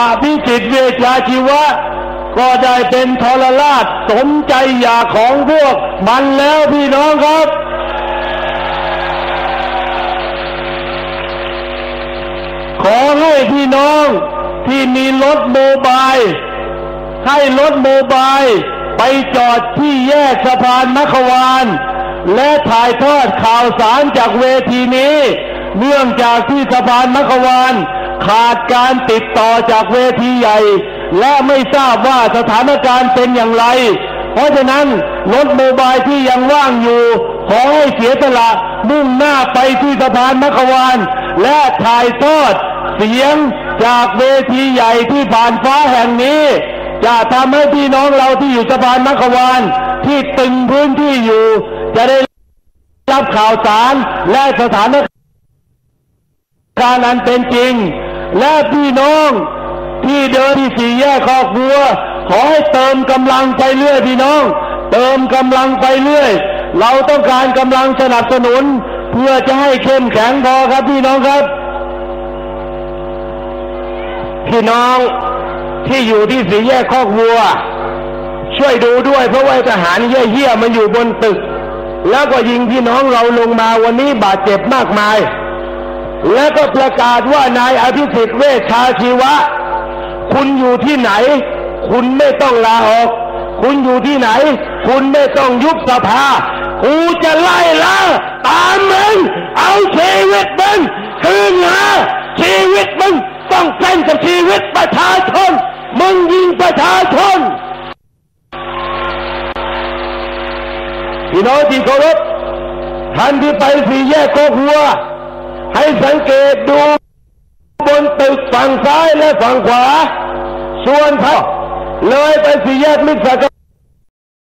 อาภิจิตเวชาชีวะ ก็ได้เป็นทรราชสมใจอยากของพวก มันแล้วพี่น้องครับ ขอให้พี่น้องที่มีรถโมบายให้รถโมบายไปจอดที่แยกสะพานมัควาน และถ่ายทอดข่าวสารจากเวทีนี้ เนื่องจากที่สะพานมัควาน ขาดการติดต่อจากเวทีใหญ่ และไม่ทราบว่าสถานการณ์เป็นอย่างไร เพราะฉะนั้นรถโมบายที่ยังว่างอยู่ ขอให้เสียสละมุ่งหน้าไปที่สะพานมัควาน และถ่ายทอดเสียงจากเวทีใหญ่ที่ผ่านฟ้าแห่งนี้ จะทำให้พี่น้องเราที่อยู่สะพานมัควานที่ตึงพื้นที่อยู่ จะได้รับข่าวสารและสถานการณ์อันเป็นจริง และพี่น้องที่เดินที่สี่แยกคอกวัว ขอให้เติมกำลังไปเรื่อยพี่น้อง เติมกำลังไปเรื่อย เราต้องการกำลังสนับสนุน เพื่อจะให้เข้มแข็งพอครับพี่น้องครับ พี่น้องที่อยู่ที่สี่แยกคอกวัว ช่วยดูด้วยเพราะว่าทหารเหี้ยๆมันอยู่บนตึก แล้วก็ยิงพี่น้องเราลงมาวันนี้บาดเจ็บมากมาย แล้วก็ประกาศว่านายอภิสิทธิ์เวชชาชีวะ คุณอยู่ที่ไหน คุณไม่ต้องลาออก คุณอยู่ที่ไหน คุณไม่ต้องยุบสภากูจะไล่ล่าตามมึงเอาชีวิตมึงคืนมาชีวิตมึงต้องเป็นกับชีวิตประชาชนมึงยิงประชาชนพี่น้องที่เคารพท่านที่ไปสี่แยกโคกหัว ให้สังเกตดูบนตึกฝั่งซ้ายและฝั่งขวา ส่วนเขาเลยไปสี่แยกมิตรสห